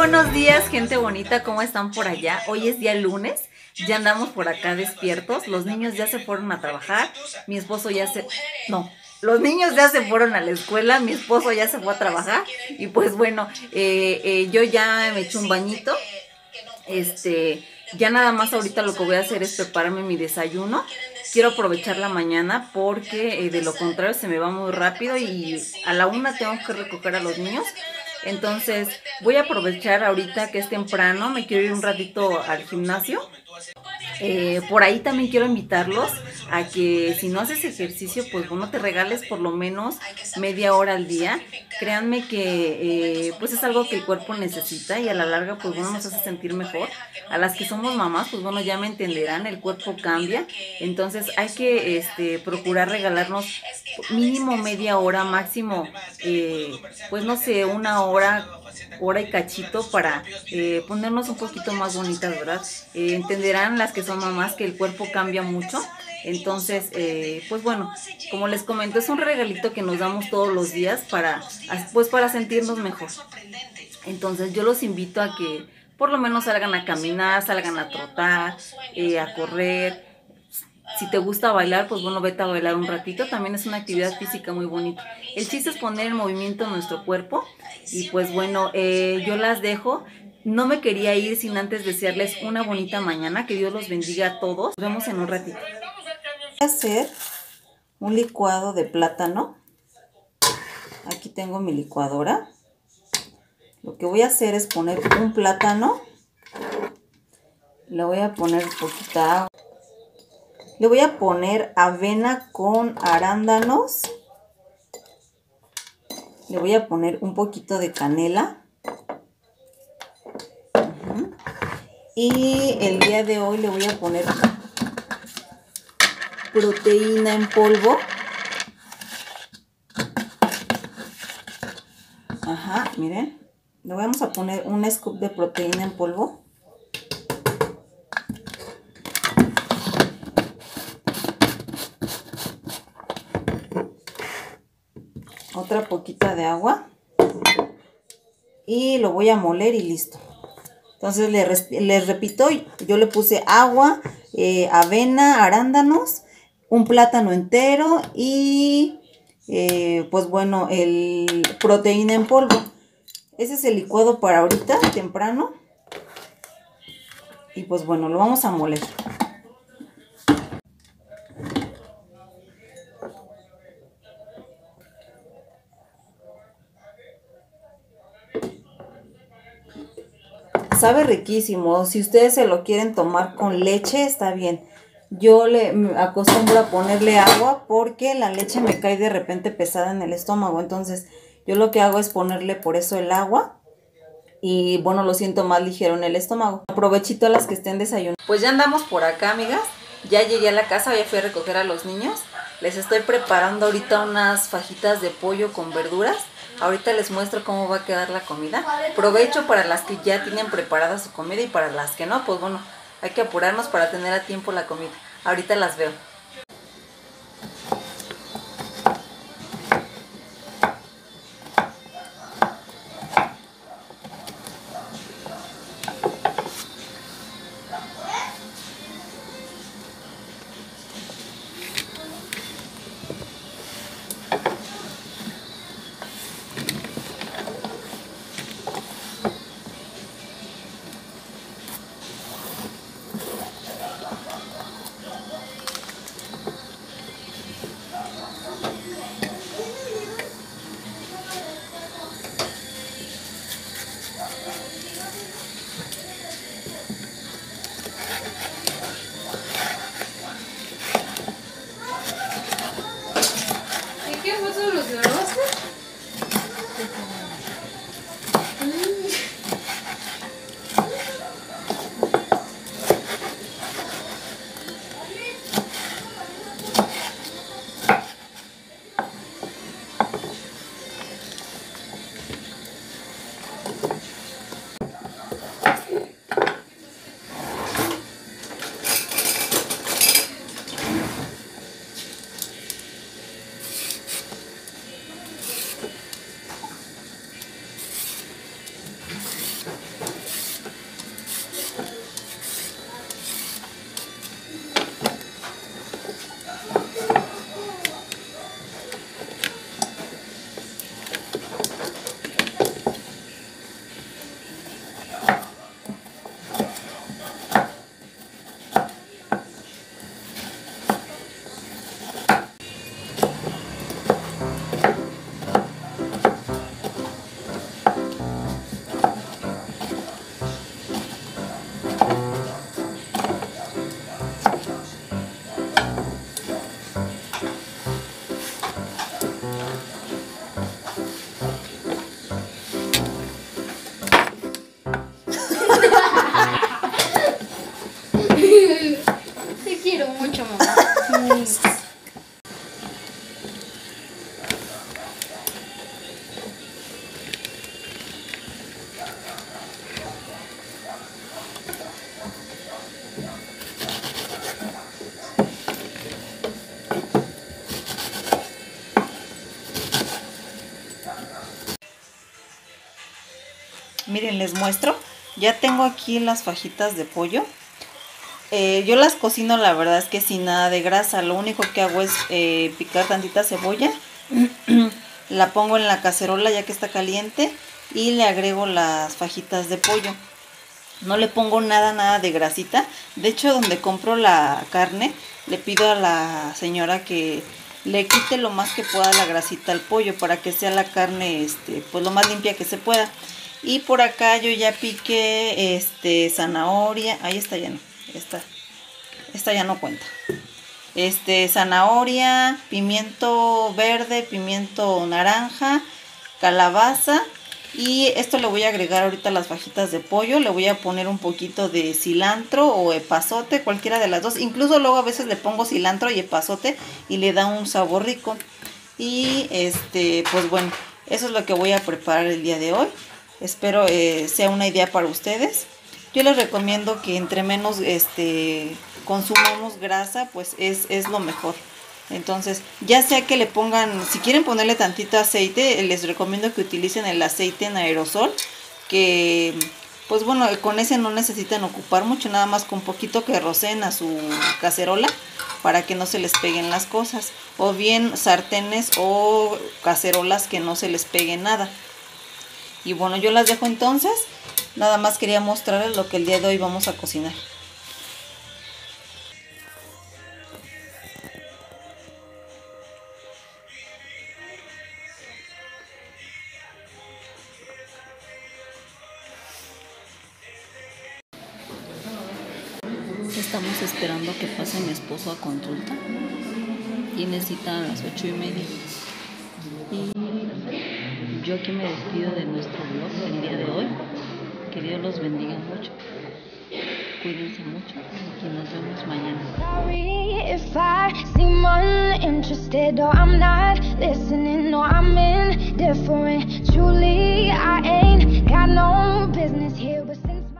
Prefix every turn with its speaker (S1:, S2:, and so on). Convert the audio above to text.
S1: buenos días, gente bonita, ¿cómo están por allá? Hoy es día lunes, ya andamos por acá despiertos, los niños ya se fueron a trabajar, mi esposo ya se... No, los niños ya se fueron a la escuela, mi esposo ya se fue a trabajar y pues bueno, eh, eh, yo ya me eché un bañito, este, ya nada más ahorita lo que voy a hacer es prepararme mi desayuno. Quiero aprovechar la mañana porque eh, de lo contrario se me va muy rápido y a la una tengo que recoger a los niños. Entonces voy a aprovechar ahorita que es temprano, me quiero ir un ratito al gimnasio. Eh, por ahí también quiero invitarlos a que si no haces ejercicio, pues bueno, te regales por lo menos media hora al día. Créanme que eh, pues es algo que el cuerpo necesita y a la larga pues bueno nos hace sentir mejor. A las que somos mamás, pues bueno, ya me entenderán, el cuerpo cambia. Entonces hay que este, procurar regalarnos mínimo media hora, máximo, eh, pues no sé, una hora hora y cachito para eh, ponernos un poquito más bonitas, ¿verdad? Eh, entenderán las que son mamás que el cuerpo cambia mucho. Entonces, eh, pues bueno, como les comento, es un regalito que nos damos todos los días para, pues para sentirnos mejor. Entonces, yo los invito a que por lo menos salgan a caminar, salgan a trotar, a correr, si te gusta bailar, pues bueno, vete a bailar un ratito. También es una actividad física muy bonita. El chiste es poner en movimiento nuestro cuerpo. Y pues bueno, eh, yo las dejo. No me quería ir sin antes desearles una bonita mañana. Que Dios los bendiga a todos. Nos vemos en un ratito. Voy a hacer un licuado de plátano. Aquí tengo mi licuadora. Lo que voy a hacer es poner un plátano. Le voy a poner poquita agua. Le voy a poner avena con arándanos. Le voy a poner un poquito de canela. Y el día de hoy le voy a poner proteína en polvo. Ajá, miren. Le vamos a poner un scoop de proteína en polvo. Otra poquita de agua y lo voy a moler y listo. Entonces les, repito, yo le puse agua, eh, avena, arándanos, un plátano entero y eh, pues bueno, el proteína en polvo. Ese es el licuado para ahorita, temprano. Y pues bueno, lo vamos a moler. Sabe riquísimo. Si ustedes se lo quieren tomar con leche, está bien. Yo le acostumbro a ponerle agua porque la leche me cae de repente pesada en el estómago. Entonces, yo lo que hago es ponerle por eso el agua. Y bueno, lo siento más ligero en el estómago. Aprovechito a las que estén desayunando. Pues ya andamos por acá, amigas. Ya llegué a la casa, ya fui a recoger a los niños. Les estoy preparando ahorita unas fajitas de pollo con verduras. Ahorita les muestro cómo va a quedar la comida. Provecho para las que ya tienen preparada su comida y para las que no, pues bueno, hay que apurarnos para tener a tiempo la comida. Ahorita las veo. Miren, les muestro. Ya tengo aquí las fajitas de pollo. Eh, yo las cocino, la verdad es que sin nada de grasa. Lo único que hago es eh, picar tantita cebolla. la pongo en la cacerola ya que está caliente. Y le agrego las fajitas de pollo. No le pongo nada, nada de grasita. De hecho, donde compro la carne, le pido a la señora que le quite lo más que pueda la grasita al pollo para que sea la carne este pues lo más limpia que se pueda y por acá yo ya piqué este zanahoria ahí está ya no esta, ya no cuenta este zanahoria pimiento verde pimiento naranja calabaza y esto le voy a agregar ahorita las fajitas de pollo. Le voy a poner un poquito de cilantro o epazote, cualquiera de las dos. Incluso luego a veces le pongo cilantro y epazote y le da un sabor rico. Y este, pues bueno, eso es lo que voy a preparar el día de hoy. Espero eh, sea una idea para ustedes. Yo les recomiendo que entre menos este, consumamos grasa, pues es, es lo mejor. Entonces, ya sea que le pongan, si quieren ponerle tantito aceite, les recomiendo que utilicen el aceite en aerosol, que pues bueno, con ese no necesitan ocupar mucho, nada más con poquito que rocen a su cacerola para que no se les peguen las cosas. O bien sartenes o cacerolas que no se les pegue nada. Y bueno, yo las dejo entonces. Nada más quería mostrarles lo que el día de hoy vamos a cocinar. Estamos esperando que pase mi esposo a consulta. Tiene cita a las ocho y media. Yo aquí me despido de nuestro blog el día de hoy. Que Dios los bendiga mucho. Cuídense mucho y nos vemos mañana. Sorry if I seem uninterested or I'm not listening or I'm indifferent. Truly, I ain't got no business here.